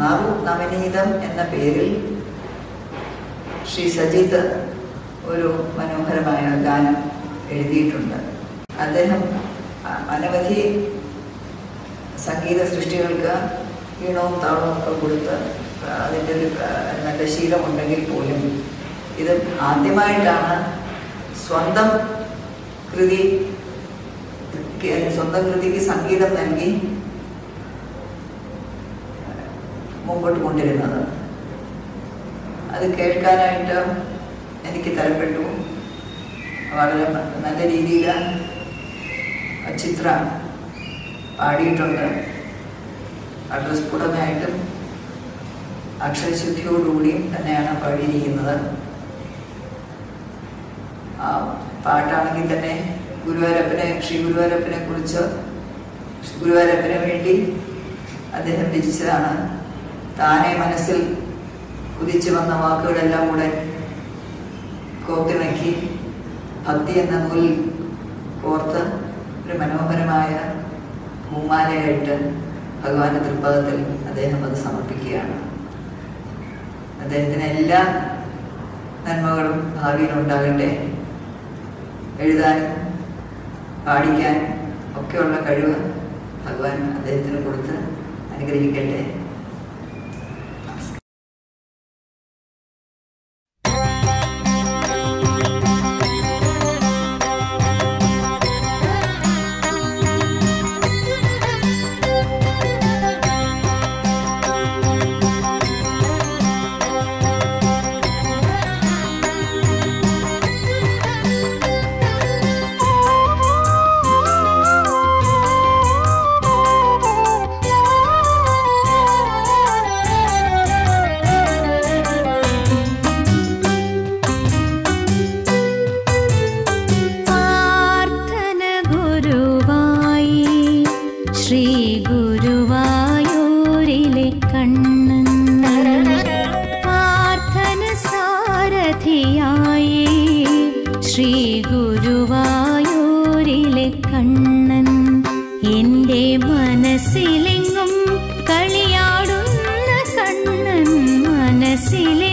നാറു നവനീതം എന്ന പേരിൽ ശ്രീ സജിത്ത് ഒരു മനോഹരമായ ഗാനം എഴുതിയിട്ടുണ്ട്. അദ്ദേഹം അനവധി സംഗീത സൃഷ്ടികൾക്ക് ഈണവും താളവും ഒക്കെ കൊടുത്ത് അതിന്റെ ഒരു നല്ല ശീലമുണ്ടെങ്കിൽ പോലും ഇത് ആദ്യമായിട്ടാണ് സ്വന്തം കൃതി സ്വന്തം കൃതിക്ക് സംഗീതം നൽകി മുമ്പോട്ട് കൊണ്ടിരുന്നത്. അത് കേൾക്കാനായിട്ട് എനിക്ക് തരപ്പെട്ടു. വളരെ നല്ല രീതിയിൽ ചിത്ര പാടിയിട്ടുണ്ട്. വളരെ സ്ഫുടമായിട്ടും അക്ഷരശുദ്ധിയോടുകൂടിയും തന്നെയാണ് പാടിയിരിക്കുന്നത്. ആ പാട്ടാണെങ്കിൽ തന്നെ ഗുരുവായൂരപ്പനെ ശ്രീ ഗുരുവായൂരപ്പനെ കുറിച്ച് ഗുരുവായൂരപ്പന് വേണ്ടി അദ്ദേഹം രചിച്ചതാണ്. താനെ മനസ്സിൽ ഉദിച്ചു വന്ന വാക്കുകളെല്ലാം കൂടെ കോർത്തിണക്കി ഭക്തി എന്ന നൂലിൽ കോർത്ത് ഒരു മനോഹരമായ പൂമാലയായിട്ട് ഭഗവാന്റെ തൃപ്പദത്തിൽ അദ്ദേഹം അത് സമർപ്പിക്കുകയാണ്. അദ്ദേഹത്തിന് എല്ലാ നന്മകളും ഭാവിയിൽ ഉണ്ടാകട്ടെ. എഴുതാനും പാടിക്കാനും ഒക്കെയുള്ള കഴിവ് ഭഗവാൻ അദ്ദേഹത്തിന് കൊടുത്ത് അനുഗ്രഹിക്കട്ടെ. കണ്ണൻ പ്രാർത്ഥന സാരഥിയായി ശ്രീ ഗുരുവായൂരിലെ കണ്ണൻ എന്റെ മനസ്സിലെങ്ങും കളിയാടുന്ന കണ്ണൻ മനസ്സിലെ